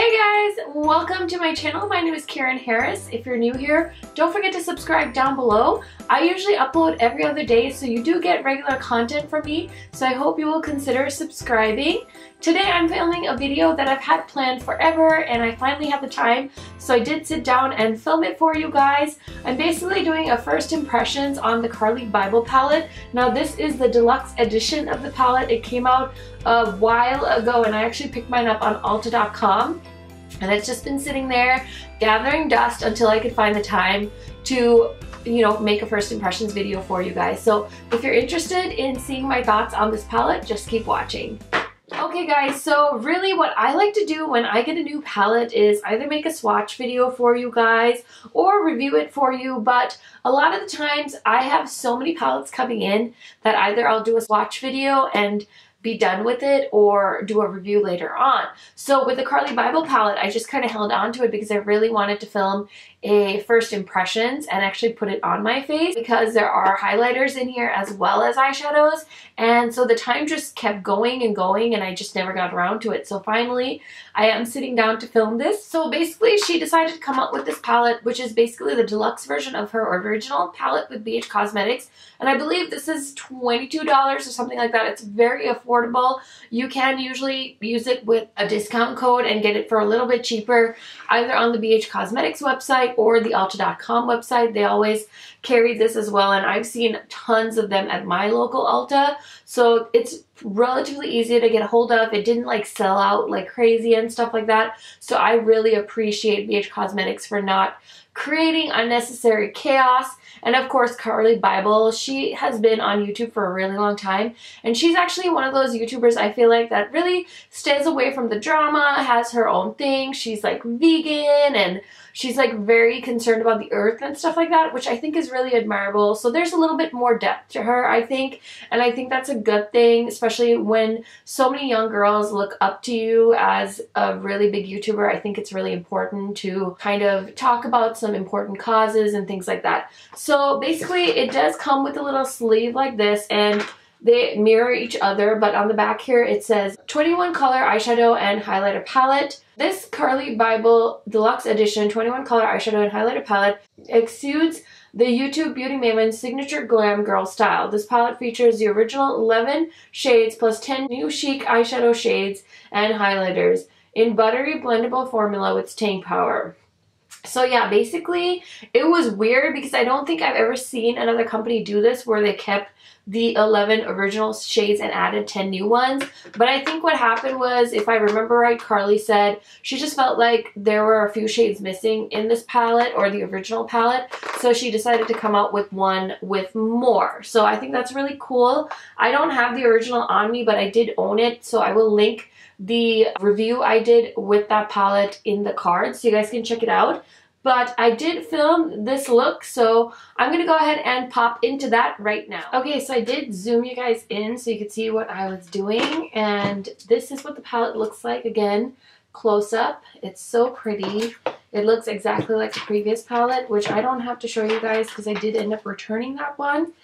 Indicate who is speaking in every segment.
Speaker 1: Hey guys, welcome to my channel. My name is Karen Harris. If you're new here, don't forget to subscribe down below. I usually upload every other day, so you do get regular content from me, so I hope you will consider subscribing. Today I'm filming a video that I've had planned forever and I finally have the time, so I did sit down and film it for you guys. I'm basically doing a first impressions on the Carli Bybel palette. Now this is the deluxe edition of the palette. It came out a while ago and I actually picked mine up on Ulta.com and it's just been sitting there gathering dust until I could find the time to you know, make a first impressions video for you guys. So if you're interested in seeing my thoughts on this palette, just keep watching. Okay guys, so really what I like to do when I get a new palette is either make a swatch video for you guys or review it for you, but a lot of the times I have so many palettes coming in that either I'll do a swatch video and be done with it or do a review later on. So with the Carli Bybel palette, I just kind of held on to it because I really wanted to film a first impressions and actually put it on my face because there are highlighters in here as well as eyeshadows and so the time just kept going and going and I just never got around to it. So finally I am sitting down to film this. So basically she decided to come up with this palette which is basically the deluxe version of her original palette with BH Cosmetics and I believe this is $22 or something like that. It's very affordable. You can usually use it with a discount code and get it for a little bit cheaper either on the BH Cosmetics website website or the Ulta.com website. They always carry this as well and I've seen tons of them at my local Ulta. So it's relatively easy to get a hold of. It didn't like sell out like crazy and stuff like that. So I really appreciate BH Cosmetics for not creating unnecessary chaos. And of course, Carli Bybel, she has been on YouTube for a really long time. And she's actually one of those YouTubers I feel like that really stays away from the drama, has her own thing. She's like vegan and she's like very concerned about the earth and stuff like that, which I think is really admirable. So there's a little bit more depth to her, I think. And I think that's a good thing, especially when so many young girls look up to you as a really big YouTuber. I think it's really important to kind of talk about some important causes and things like that. So basically it does come with a little sleeve like this and they mirror each other, but on the back here it says 21 color eyeshadow and highlighter palette. This Carli Bybel Deluxe Edition 21 color eyeshadow and highlighter palette exudes the YouTube Beauty Maven's signature glam girl style. This palette features the original 11 shades plus 10 new chic eyeshadow shades and highlighters in buttery blendable formula with staying power. So yeah, basically it was weird because I don't think I've ever seen another company do this where they kept the 11 original shades and added 10 new ones. But I think what happened was, if I remember right, Carli said she just felt like there were a few shades missing in this palette or the original palette. So she decided to come out with one with more. So I think that's really cool. I don't have the original on me, but I did own it. So I will link the review I did with that palette in the cards so you guys can check it out. But I did film this look, so I'm to go ahead and pop into that right now. Okay, so I did zoom you guys in so you could see what I was doing. And this is what the palette looks like. Again, close up. It's so pretty. It looks exactly like the previous palette, which I don't have to show you guys because I did end up returning that one.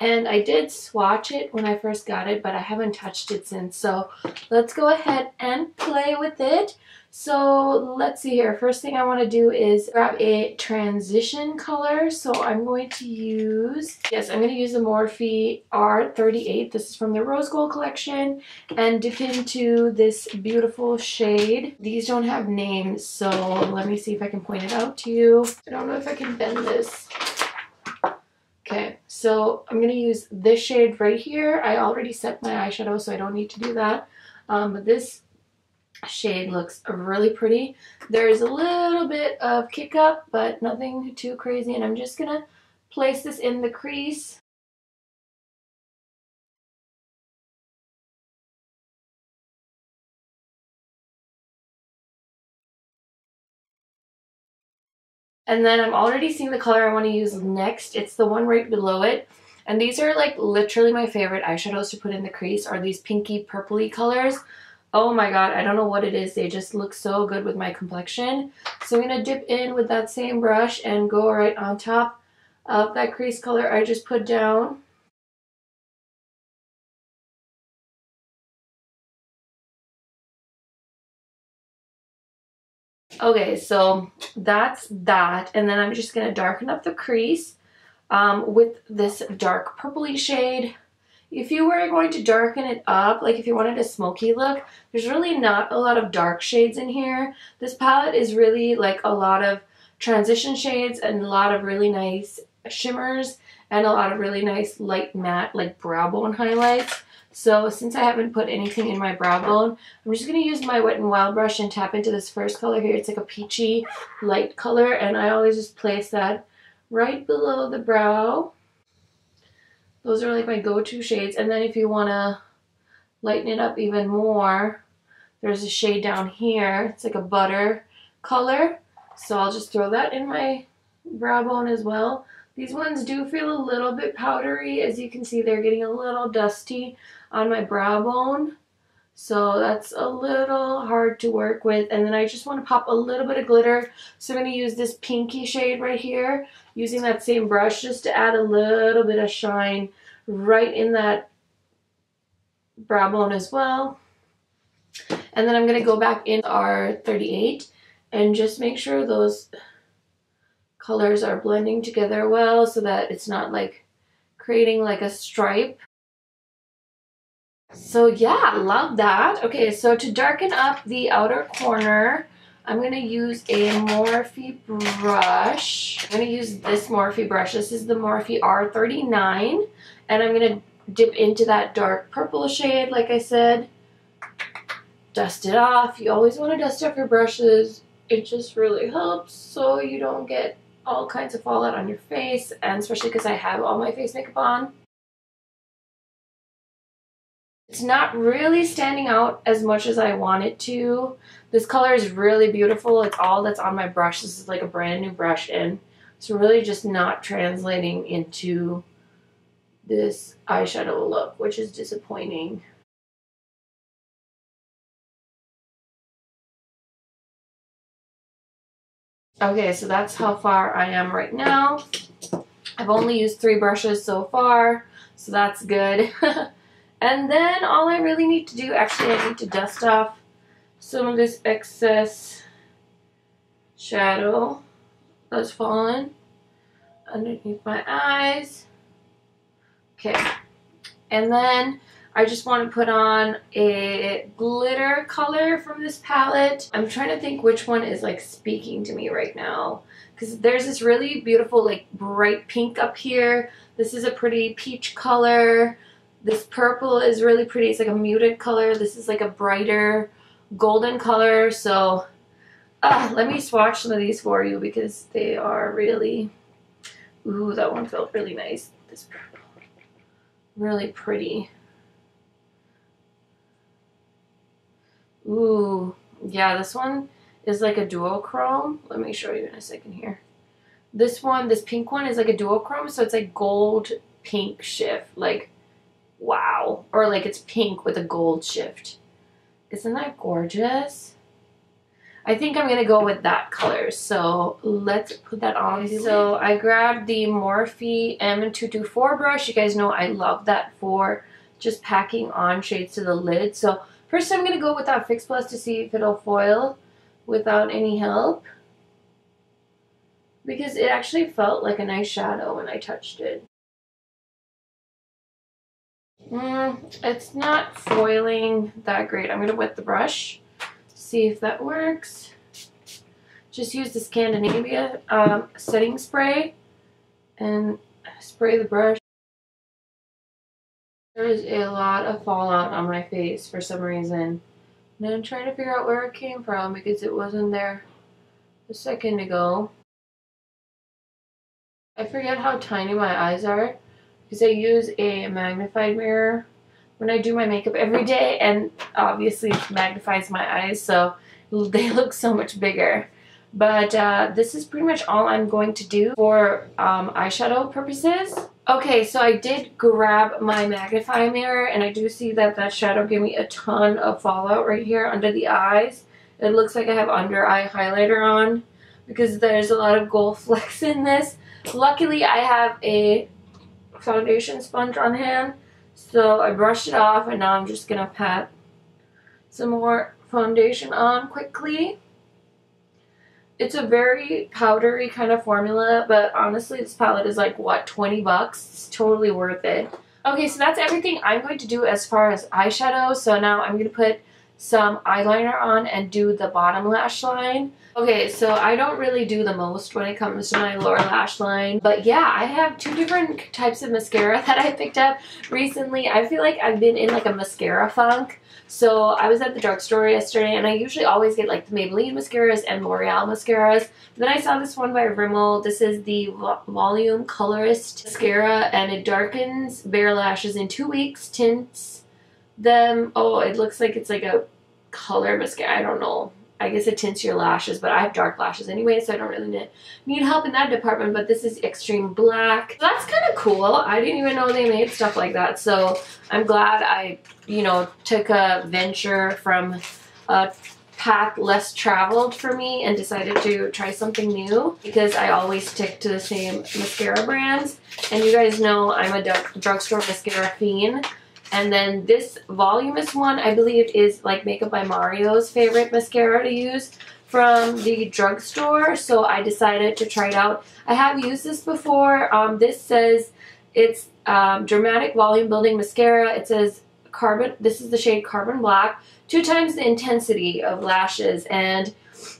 Speaker 1: And I did swatch it when I first got it, but I haven't touched it since. So let's go ahead and play with it. So let's see here. First thing I want to do is grab a transition color. So I'm going to use, yes, I'm going to use the Morphe R38. This is from the Rose Gold collection and dip into this beautiful shade. These don't have names, so let me see if I can point it out to you. I don't know if I can bend this. Okay, so I'm going to use this shade right here. I already set my eyeshadow, so I don't need to do that. Um, but this shade looks really pretty. There's a little bit of kick up, but nothing too crazy. And I'm just going to place this in the crease. And then I'm already seeing the color I want to use next. It's the one right below it. And these are like literally my favorite eyeshadows to put in the crease are these pinky purpley colors. Oh my god, I don't know what it is. They just look so good with my complexion. So I'm going to dip in with that same brush and go right on top of that crease color I just put down. Okay, so that's that. And then I'm just going to darken up the crease um, with this dark purpley shade. If you were going to darken it up, like if you wanted a smoky look, there's really not a lot of dark shades in here. This palette is really like a lot of transition shades and a lot of really nice shimmers and a lot of really nice light matte like brow bone highlights. So since I haven't put anything in my brow bone, I'm just going to use my Wet n Wild brush and tap into this first color here. It's like a peachy light color and I always just place that right below the brow. Those are like my go-to shades. And then if you want to lighten it up even more, there's a shade down here. It's like a butter color. So I'll just throw that in my brow bone as well. These ones do feel a little bit powdery. As you can see, they're getting a little dusty on my brow bone. So that's a little hard to work with. And then I just want to pop a little bit of glitter. So I'm going to use this pinky shade right here, using that same brush just to add a little bit of shine right in that brow bone as well. And then I'm going to go back in R38 and just make sure those colors are blending together well so that it's not like creating like a stripe. So yeah, love that. Okay, so to darken up the outer corner, I'm going to use a Morphe brush. I'm going to use this Morphe brush. This is the Morphe R39. And I'm going to dip into that dark purple shade, like I said. Dust it off. You always want to dust off your brushes. It just really helps so you don't get all kinds of fallout on your face, and especially because I have all my face makeup on. It's not really standing out as much as I want it to. This color is really beautiful. It's all that's on my brush. This is like a brand new brush and it's really just not translating into this eyeshadow look, which is disappointing. Okay, so that's how far I am right now. I've only used three brushes so far, so that's good. and then all I really need to do, actually I need to dust off some of this excess shadow that's fallen underneath my eyes. Okay, and then I just want to put on a glitter color from this palette. I'm trying to think which one is like speaking to me right now. Because there's this really beautiful like bright pink up here. This is a pretty peach color. This purple is really pretty. It's like a muted color. This is like a brighter golden color. So uh, let me swatch some of these for you because they are really... Ooh, that one felt really nice. This purple. Really pretty. Ooh, yeah, this one is like a duochrome. Let me show you in a second here. This one, this pink one is like a duochrome, so it's like gold pink shift. Like, wow. Or like it's pink with a gold shift. Isn't that gorgeous? I think I'm going to go with that color. So let's put that on. So I grabbed the Morphe M224 brush. You guys know I love that for just packing on shades to the lid. So First I'm going to go with that Fix Plus to see if it'll foil without any help. Because it actually felt like a nice shadow when I touched it. Mm, it's not foiling that great. I'm going to wet the brush, see if that works. Just use the Skindinavia um, setting spray and spray the brush. There is a lot of fallout on my face for some reason. And I'm trying to figure out where it came from because it wasn't there a second ago. I forget how tiny my eyes are because I use a magnified mirror when I do my makeup every day and obviously it magnifies my eyes so they look so much bigger. But uh, this is pretty much all I'm going to do for um, eyeshadow purposes. Okay, so I did grab my magnifying mirror and I do see that that shadow gave me a ton of fallout right here under the eyes. It looks like I have under eye highlighter on because there's a lot of gold flecks in this. Luckily, I have a foundation sponge on hand, so I brushed it off and now I'm just going to pat some more foundation on quickly. it's a very powdery kind of formula, but honestly, this palette is like, what, 20 bucks? It's totally worth it. Okay, so that's everything I'm going to do as far as eyeshadow. So now I'm going to put some eyeliner on and do the bottom lash line. Okay, so I don't really do the most when it comes to my lower lash line. But yeah, I have two different types of mascara that I picked up recently. I feel like I've been in like a mascara funk. So I was at the drugstore yesterday and I usually always get like the Maybelline mascaras and L'Oreal mascaras. Then I saw this one by Rimmel. This is the Volume Colorist Mascara and it darkens bare lashes in two weeks, tints them. Oh, it looks like it's like a color mascara. I don't know. I guess it tints your lashes, but I have dark lashes anyway, so I don't really need help in that department, but this is Extreme Black. That's kind of cool. I didn't even know they made stuff like that, so I'm glad I, you know, took a venture from a path less traveled for me and decided to try something new because I always stick to the same mascara brands. And you guys know I'm a drugstore mascara fiend. And then this voluminous one, I believe, is like Makeup by Mario's favorite mascara to use from the drugstore. So I decided to try it out. I have used this before. Um, this says it's um, Dramatic Volume Building Mascara. It says carbon, this is the shade Carbon Black, two times the intensity of lashes. And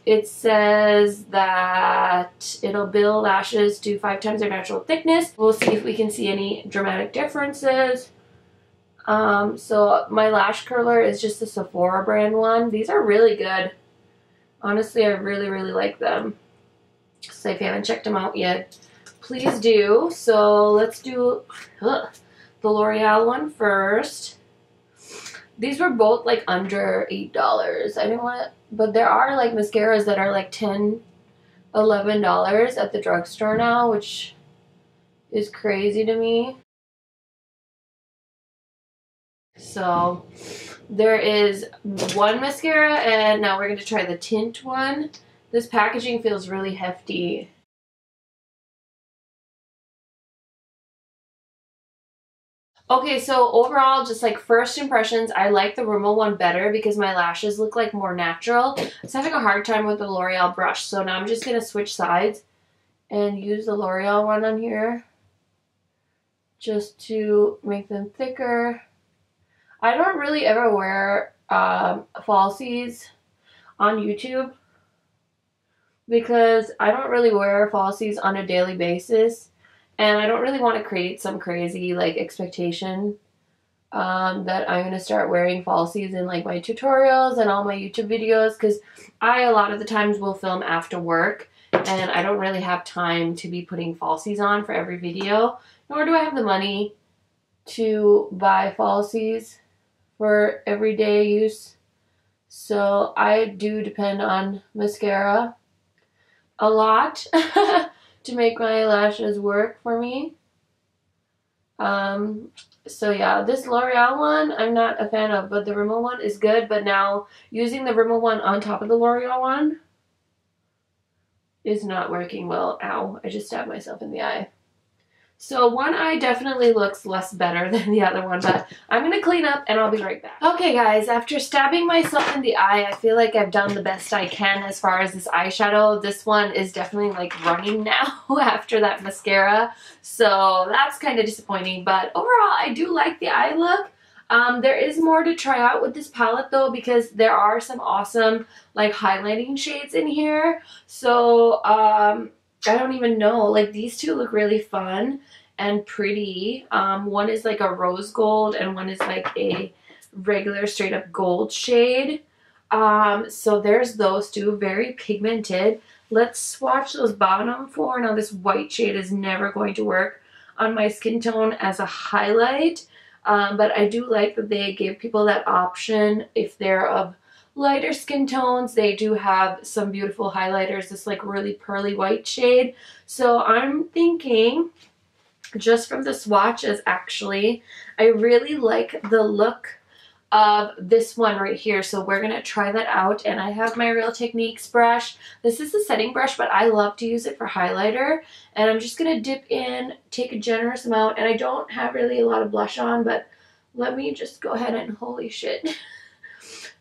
Speaker 1: it says that it'll build lashes to five times their natural thickness. We'll see if we can see any dramatic differences. Um, so my lash curler is just the Sephora brand one. These are really good. Honestly, I really, really like them. So if you haven't checked them out yet, please do. So let's do ugh, the L'Oreal one first. These were both like under $8. I didn't want to, but there are like mascaras that are like 10 $11 at the drugstore now, which is crazy to me. So there is one mascara and now we're going to try the tint one. This packaging feels really hefty. Okay, so overall, just like first impressions, I like the Rimmel one better because my lashes look like more natural. I was having a hard time with the L'Oreal brush, so now I'm just going to switch sides and use the L'Oreal one on here just to make them thicker. I don't really ever wear um, falsies on YouTube because I don't really wear falsies on a daily basis and I don't really want to create some crazy like expectation um, that I'm going to start wearing falsies in like my tutorials and all my YouTube videos because I a lot of the times will film after work and I don't really have time to be putting falsies on for every video nor do I have the money to buy falsies for everyday use. So I do depend on mascara a lot to make my lashes work for me. Um, so yeah, this L'Oreal one I'm not a fan of, but the Rimmel one is good. But now using the Rimmel one on top of the L'Oreal one is not working well. Ow, I just stabbed myself in the eye. So one eye definitely looks less better than the other one, but I'm going to clean up and I'll be right back. Okay guys, after stabbing myself in the eye, I feel like I've done the best I can as far as this eyeshadow. This one is definitely like running now after that mascara, so that's kind of disappointing, but overall I do like the eye look. Um, there is more to try out with this palette though because there are some awesome like highlighting shades in here. So um, I don't even know. Like these two look really fun and pretty. Um, one is like a rose gold and one is like a regular straight up gold shade. Um, so there's those two, very pigmented. Let's swatch those bottom four. Now this white shade is never going to work on my skin tone as a highlight. Um, but I do like that they give people that option if they're of lighter skin tones. They do have some beautiful highlighters, this like really pearly white shade. So I'm thinking just from the swatches actually, I really like the look of this one right here. So we're going to try that out. And I have my Real Techniques brush. This is a setting brush, but I love to use it for highlighter. And I'm just going to dip in, take a generous amount. And I don't have really a lot of blush on, but let me just go ahead and, holy shit.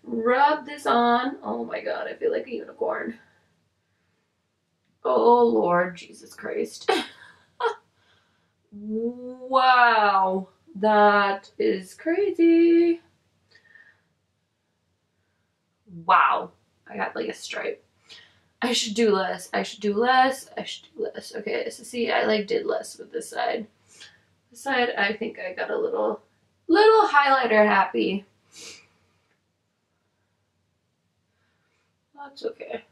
Speaker 1: rub this on. Oh my god, I feel like a unicorn. Oh Lord Jesus Christ. wow. That is crazy. Wow. I got like a stripe. I should do less. I should do less. I should do less. Okay, so see, I like did less with this side. This side, I think I got a little, little highlighter happy. That's okay.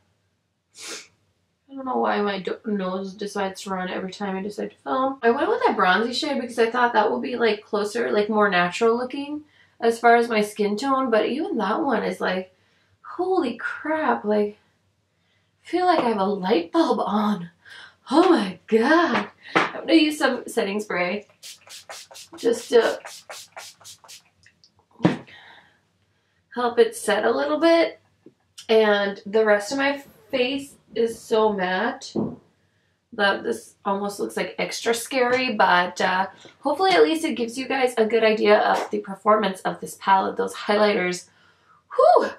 Speaker 1: I don't know why my nose decides to run every time I decide to film. I went with that bronzy shade because I thought that would be like closer, like more natural looking as far as my skin tone. But even that one is like, holy crap, like, I feel like I have a light bulb on. Oh my god. I'm gonna use some setting spray just to help it set a little bit. And the rest of my face is so matte that this almost looks like extra scary, but uh, hopefully at least it gives you guys a good idea of the performance of this palette. Those highlighters, whew,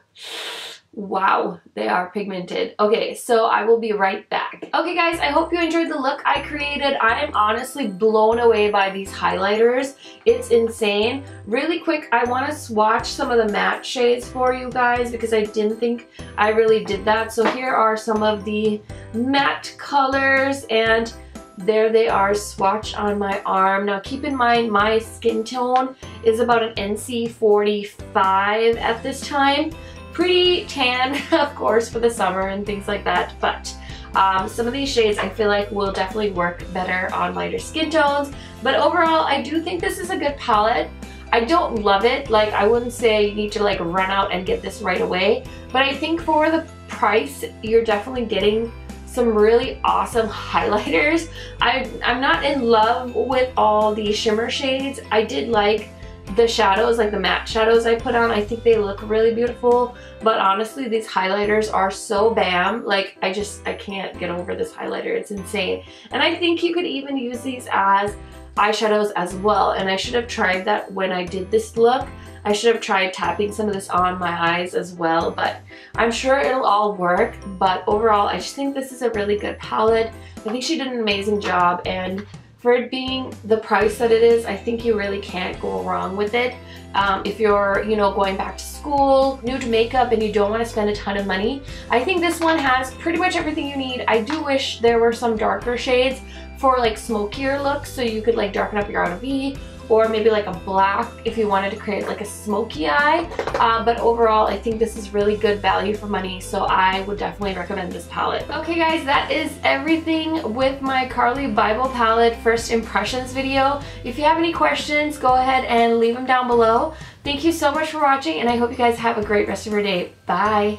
Speaker 1: Wow, they are pigmented. Okay, so I will be right back. Okay guys, I hope you enjoyed the look I created. I am honestly blown away by these highlighters. It's insane. Really quick, I want to swatch some of the matte shades for you guys because I didn't think I really did that. So here are some of the matte colors and there they are swatched on my arm. Now keep in mind my skin tone is about an NC 45 at this time pretty tan, of course, for the summer and things like that, but um, some of these shades I feel like will definitely work better on lighter skin tones, but overall, I do think this is a good palette. I don't love it, like I wouldn't say you need to like run out and get this right away, but I think for the price, you're definitely getting some really awesome highlighters. I, I'm not in love with all the shimmer shades. I did like the shadows, like the matte shadows I put on, I think they look really beautiful. But honestly, these highlighters are so bam. Like, I just, I can't get over this highlighter. It's insane. And I think you could even use these as eyeshadows as well. And I should have tried that when I did this look. I should have tried tapping some of this on my eyes as well, but I'm sure it'll all work. But overall, I just think this is a really good palette. I think she did an amazing job and for it being the price that it is, I think you really can't go wrong with it. Um, if you're, you know, going back to school, new to makeup, and you don't want to spend a ton of money, I think this one has pretty much everything you need. I do wish there were some darker shades for like smokier looks so you could like darken up your outer V or maybe like a black if you wanted to create like a smoky eye. Uh, but overall, I think this is really good value for money, so I would definitely recommend this palette. Okay guys, that is everything with my Carli Bybel palette first impressions video. If you have any questions, go ahead and leave them down below. Thank you so much for watching, and I hope you guys have a great rest of your day. Bye!